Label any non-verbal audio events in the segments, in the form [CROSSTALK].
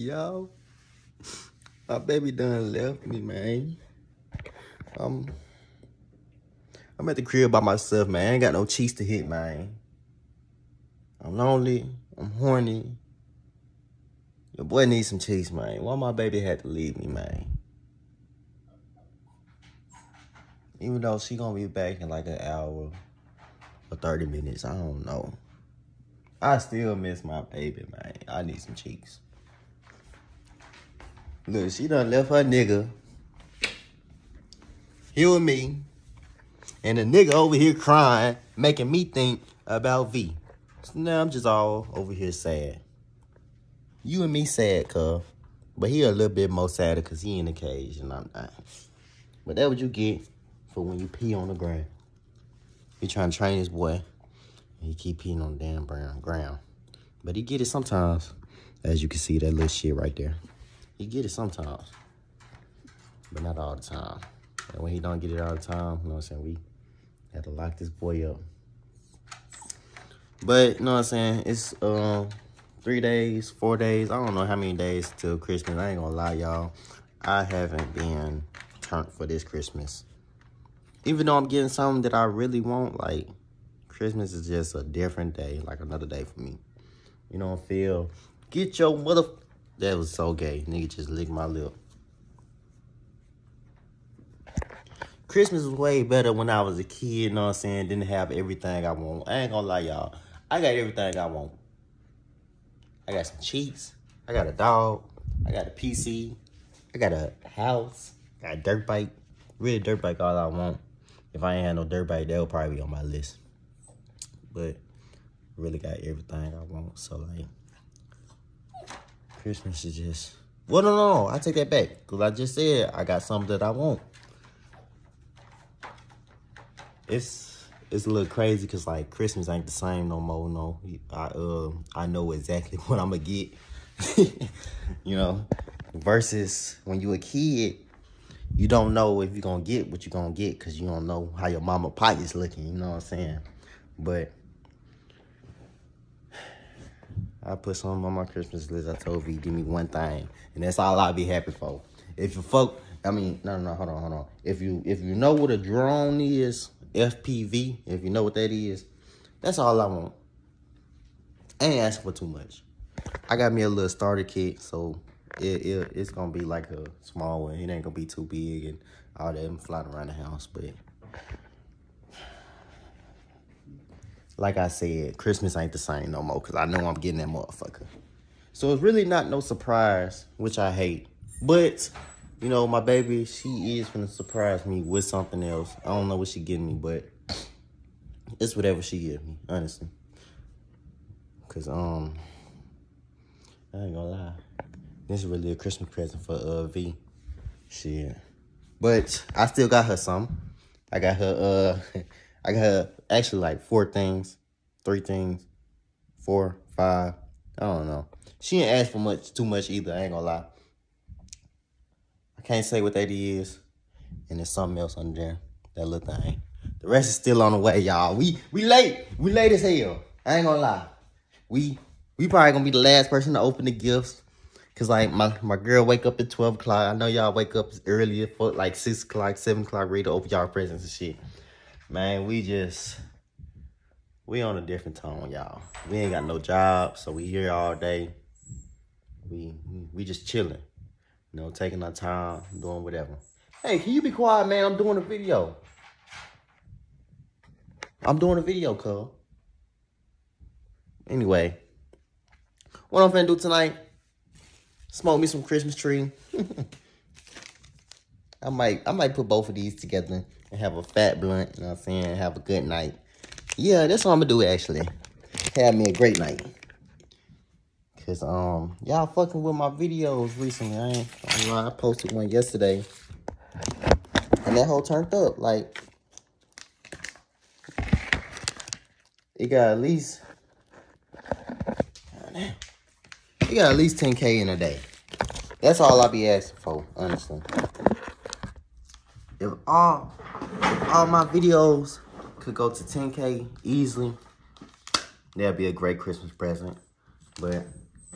Yo, my baby done left me, man. Um, I'm at the crib by myself, man. I ain't got no cheeks to hit, man. I'm lonely. I'm horny. Your boy needs some cheeks, man. Why my baby had to leave me, man? Even though she gonna be back in like an hour or 30 minutes, I don't know. I still miss my baby, man. I need some cheeks. Look, she done left her nigga here with me. And the nigga over here crying, making me think about V. So now I'm just all over here sad. You and me sad, cuz. But he a little bit more sadder because he in the cage and I'm not. But that what you get for when you pee on the ground. He trying to train his boy. He keep peeing on the damn brown ground. But he get it sometimes. As you can see, that little shit right there. He get it sometimes. But not all the time. And when he don't get it all the time, you know what I'm saying, we had to lock this boy up. But, you know what I'm saying, it's um three days, four days, I don't know how many days till Christmas. I ain't gonna lie, y'all. I haven't been turned for this Christmas. Even though I'm getting something that I really want, like, Christmas is just a different day, like another day for me. You don't feel, get your mother, that was so gay. Nigga just licked my lip. Christmas was way better when I was a kid, you know what I'm saying? Didn't have everything I want. I ain't gonna lie, y'all. I got everything I want. I got some cheats. I got a dog. I got a PC. I got a house. I got a dirt bike. Really, dirt bike all I want. If I ain't had no dirt bike, that would probably be on my list. But really got everything I want. So like, Christmas is just. Well, no, no, no. I take that back. Cause I just said I got something that I want. It's it's a little crazy because like Christmas ain't the same no more. No, I uh I know exactly [LAUGHS] what I'm gonna get. [LAUGHS] you know, versus when you a kid, you don't know if you're gonna get what you're gonna get because you don't know how your mama pocket's looking. You know what I'm saying? But I put something on my Christmas list. I told V, give me one thing, and that's all I'll be happy for. If you fuck, I mean, no, no, hold on, hold on. If you if you know what a drone is, FPV, if you know what that is, that's all I want. Ain't asking for too much. I got me a little starter kit, so it, it it's gonna be like a small one. It ain't gonna be too big and all that. I'm flying around the house, but like I said, Christmas ain't the same no more because I know I'm getting that motherfucker. So it's really not no surprise, which I hate. But, you know, my baby, she is gonna surprise me with something else. I don't know what she getting me, but it's whatever she give me, honestly. Cause um I ain't gonna lie. This is really a Christmas present for uh V. Shit. But I still got her some. I got her uh [LAUGHS] I got actually like four things, three things, four, five. I don't know. She ain't asked for much, too much either. I ain't gonna lie. I can't say what that is, and there's something else under there. That little thing. The rest is still on the way, y'all. We we late. We late as hell. I ain't gonna lie. We we probably gonna be the last person to open the gifts. Cause like my, my girl wake up at 12 o'clock. I know y'all wake up earlier for like 6 o'clock, 7 o'clock, ready to open y'all presents and shit. Man, we just, we on a different tone, y'all. We ain't got no job, so we here all day. We we just chilling, you know, taking our time, doing whatever. Hey, can you be quiet, man? I'm doing a video. I'm doing a video, cuz. Anyway, what I'm finna do tonight, smoke me some Christmas tree. [LAUGHS] I might I might put both of these together and have a fat blunt, you know what I'm saying? Have a good night. Yeah, that's what I'm gonna do actually. Have me a great night. Cause um y'all fucking with my videos recently. I ain't I, posted one yesterday. And that whole turned up. Like it got at least it got at least 10k in a day. That's all I be asking for, honestly. If all all my videos could go to 10k easily, that'd be a great Christmas present. But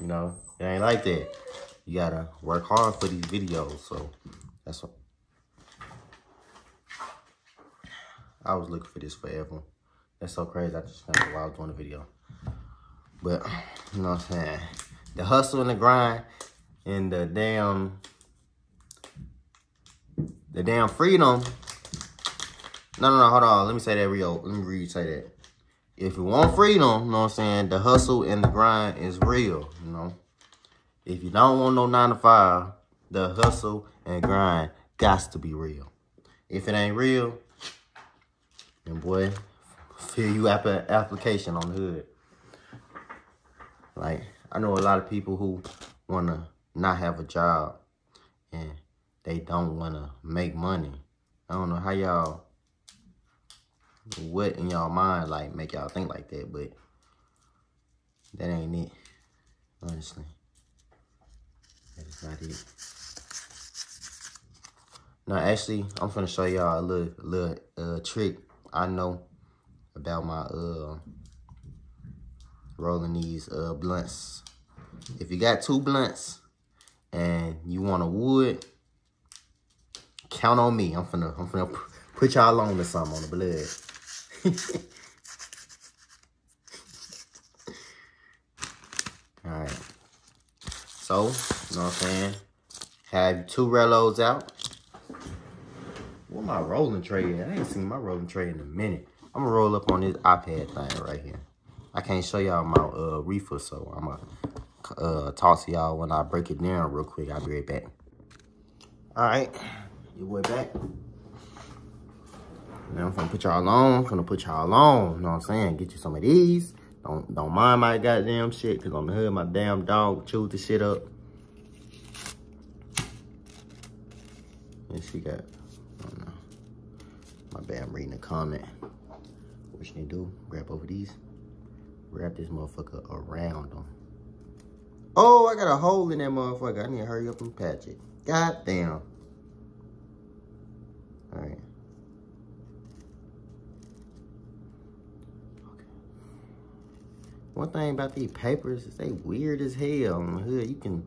you know, it ain't like that. you gotta work hard for these videos. So that's what I was looking for this forever. That's so crazy. I just found it while I was doing the video. But you know what I'm saying? The hustle and the grind and the damn the damn freedom. No, no, no, hold on. Let me say that real. Let me re say that. If you want freedom, you know what I'm saying, the hustle and the grind is real, you know. If you don't want no nine to five, the hustle and grind got to be real. If it ain't real, then boy, fill you up application on the hood. Like, I know a lot of people who want to not have a job and they don't want to make money. I don't know how y'all, what in y'all mind, like, make y'all think like that, but that ain't it, honestly. That is not it. Now, actually, I'm gonna show y'all a little, little uh, trick I know about my uh rolling these uh blunts. If you got two blunts and you want a wood, count on me. I'm finna I'm finna put y'all on to something on the blood. [LAUGHS] Alright. So, you know what I'm saying? Have two relos out. What my rolling tray at? I ain't seen my rolling tray in a minute. I'm gonna roll up on this iPad thing right here. I can't show y'all my uh, reefer, so I'm gonna uh, talk to y'all when I break it down real quick. I'll be right back. All right, your way back. Now I'm gonna put y'all on. I'm gonna put y'all on. You know what I'm saying? Get you some of these. Don't don't mind my goddamn shit, cause on the hood my damn dog chewed the shit up. And she got, I don't know. My bad, I'm reading a comment. What you need to do, grab over these, wrap this motherfucker around them. Oh, I got a hole in that motherfucker. I need to hurry up and patch it. God damn. All right. Okay. One thing about these papers is they weird as hell on the hood. You can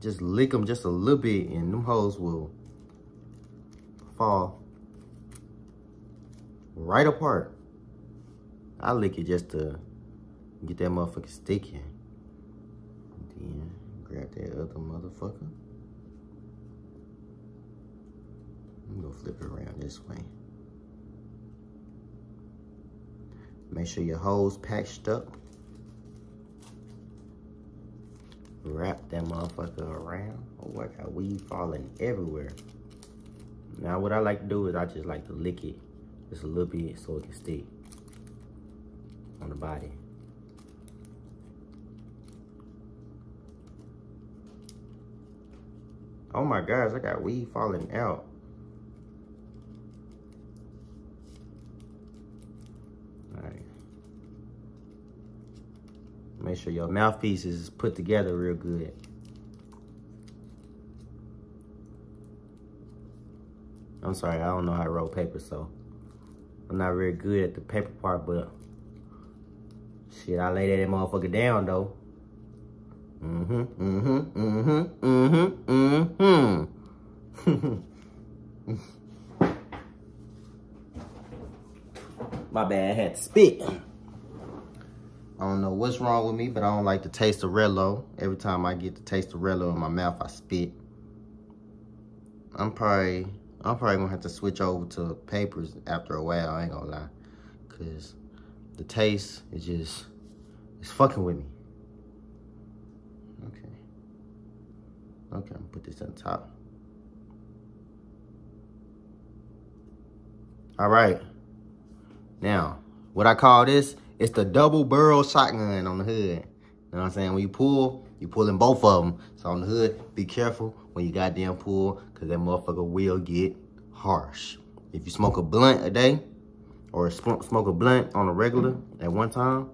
just lick them just a little bit and them holes will fall right apart. I lick it just to get that motherfucker sticky. Then grab that other motherfucker. I'm gonna flip it around this way. Make sure your holes patched up. Wrap that motherfucker around. Oh, I got weed falling everywhere. Now what I like to do is I just like to lick it just a little bit so it can stick on the body. Oh my gosh, I got weed falling out. Alright. Make sure your mouthpiece is put together real good. I'm sorry, I don't know how to roll paper, so I'm not very good at the paper part, but shit, I lay that motherfucker down though. Mm-hmm, mm-hmm, mm-hmm, mm-hmm, mm-hmm. [LAUGHS] My bad, I had to spit. I don't know what's wrong with me, but I don't like the taste of Relo. Every time I get to taste the Relo in my mouth, I spit. I'm probably I'm probably gonna have to switch over to papers after a while, I ain't gonna lie. Cause the taste is just, it's fucking with me. Okay. Okay, I'm gonna put this on top. All right. Now, what I call this, it's the double barrel shotgun on the hood. You know what I'm saying? When you pull, you pulling both of them. So on the hood, be careful when you goddamn pull, because that motherfucker will get harsh. If you smoke a blunt a day, or smoke a blunt on a regular at one time,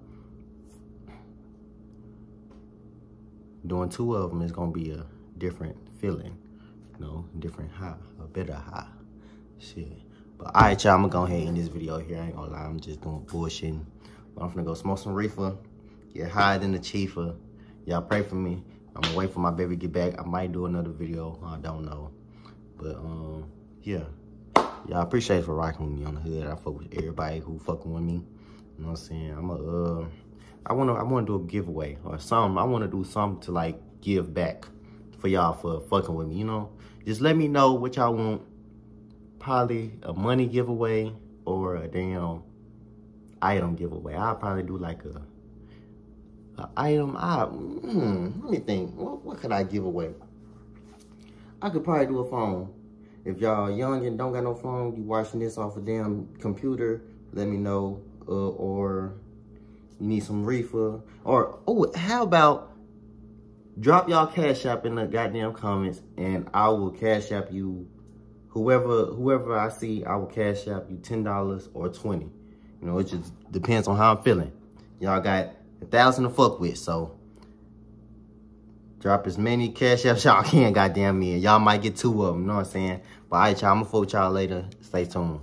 doing two of them is gonna be a different feeling, you know, different high, a better high, shit. But all right, y'all, I'm gonna go ahead and in this video here. I ain't gonna lie, I'm just doing bullshitting. But I'm gonna go smoke some reefer, get higher than the chiefer. Y'all pray for me. I'm gonna wait for my baby to get back. I might do another video. I don't know. But um, yeah. Y'all appreciate for rocking with me on the hood. I fuck with everybody who fucking with me. You know what I'm saying? I'm a uh I wanna I wanna do a giveaway or something. I wanna do something to like give back for y'all for fucking with me, you know? Just let me know what y'all want. Probably a money giveaway or a damn item giveaway. I'll probably do like a an item. I hmm, let me think. What, what could I give away? I could probably do a phone. If y'all young and don't got no phone, you watching this off a damn computer, let me know. Uh, or you need some reefer. Or, oh, how about drop y'all cash app in the goddamn comments and I will cash app you whoever whoever I see, I will cash app you $10 or 20 You know, it just depends on how I'm feeling. Y'all got a thousand to fuck with, so drop as many cash apps [LAUGHS] y'all can, goddamn me. Y'all might get two of them, you know what I'm saying? But all right, y'all, I'm gonna fuck with y'all later. Stay tuned.